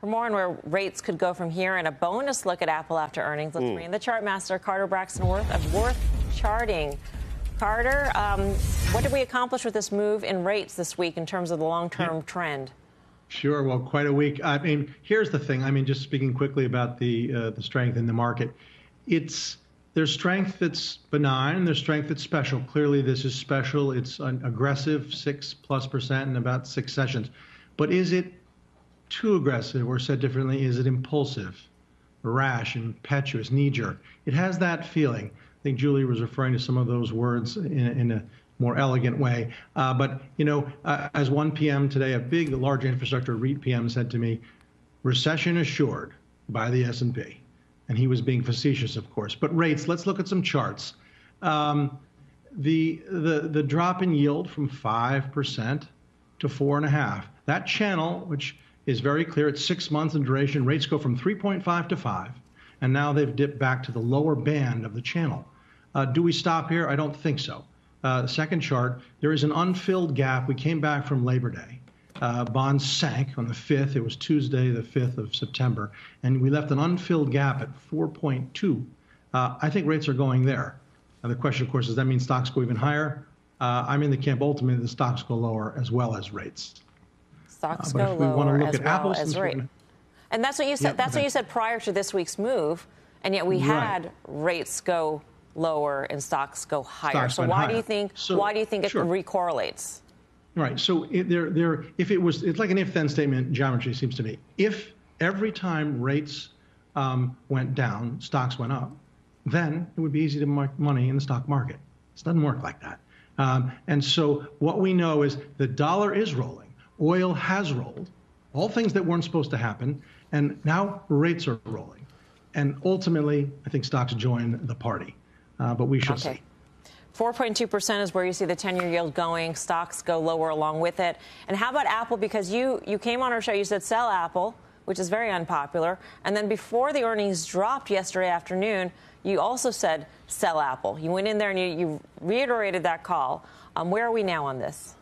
For more on where rates could go from here and a bonus look at Apple after earnings, let's mm. bring in the chart master, Carter Braxton Worth of Worth Charting. Carter, um, what did we accomplish with this move in rates this week in terms of the long term yeah. trend? Sure. Well, quite a week. I mean, here's the thing. I mean, just speaking quickly about the uh, the strength in the market, it's there's strength that's benign. There's strength that's special. Clearly, this is special. It's an aggressive six plus percent in about six sessions. But is it too aggressive, or said differently, is it impulsive, rash, impetuous, knee jerk? It has that feeling. I think Julie was referring to some of those words in, in a more elegant way. Uh, but you know, uh, as 1 p.m. today, a big, large infrastructure REIT PM said to me, "Recession assured by the S&P," and he was being facetious, of course. But rates. Let's look at some charts. Um, the the the drop in yield from five percent to 4.5, That channel, which is very clear. It's six months in duration. Rates go from 3.5 to 5, and now they've dipped back to the lower band of the channel. Uh, do we stop here? I don't think so. Uh, second chart, there is an unfilled gap. We came back from Labor Day. Uh, bonds sank on the 5th. It was Tuesday, the 5th of September, and we left an unfilled gap at 4.2. Uh, I think rates are going there. Now, the question, of course, does that mean stocks go even higher? Uh, I'm in the camp ultimately the stocks go lower as well as rates. Stocks uh, go lower as well as rate. And that's what you said. that's what you said prior to this week's move, and yet we had right. rates go lower and stocks go higher. Stocks so why higher. do you think? So, why do you think sure. it recorrelates? Right. So it, there, there. If it was, it's like an if-then statement geometry. Seems to me. If every time rates um, went down, stocks went up, then it would be easy to make money in the stock market. It doesn't work like that. Um, and so what we know is the dollar is rolling oil has rolled, all things that weren't supposed to happen, and now rates are rolling. And ultimately, I think stocks join the party, uh, but we shall okay. see. 4.2% is where you see the 10-year yield going. Stocks go lower along with it. And how about Apple? Because you, you came on our show, you said sell Apple, which is very unpopular. And then before the earnings dropped yesterday afternoon, you also said sell Apple. You went in there and you, you reiterated that call. Um, where are we now on this?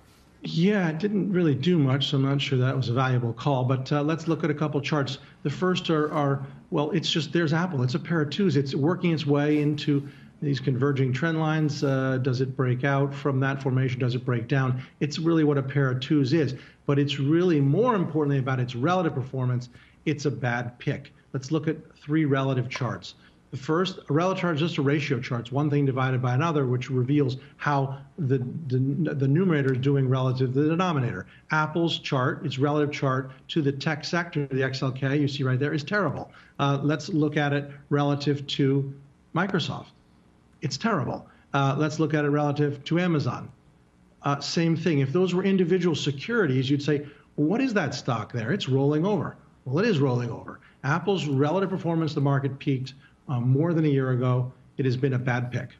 Yeah, it didn't really do much, so I'm not sure that was a valuable call. But uh, let's look at a couple charts. The first are, are, well, it's just there's Apple. It's a pair of twos. It's working its way into these converging trend lines. Uh, does it break out from that formation? Does it break down? It's really what a pair of twos is. But it's really more importantly about its relative performance. It's a bad pick. Let's look at three relative charts. The first, a relative chart is just a ratio chart. It's one thing divided by another, which reveals how the, the, the numerator is doing relative to the denominator. Apple's chart, its relative chart to the tech sector, the XLK you see right there, is terrible. Uh, let's look at it relative to Microsoft. It's terrible. Uh, let's look at it relative to Amazon. Uh, same thing. If those were individual securities, you'd say, well, what is that stock there? It's rolling over. Well, it is rolling over. Apple's relative performance, the market peaked Uh, more than a year ago. It has been a bad pick.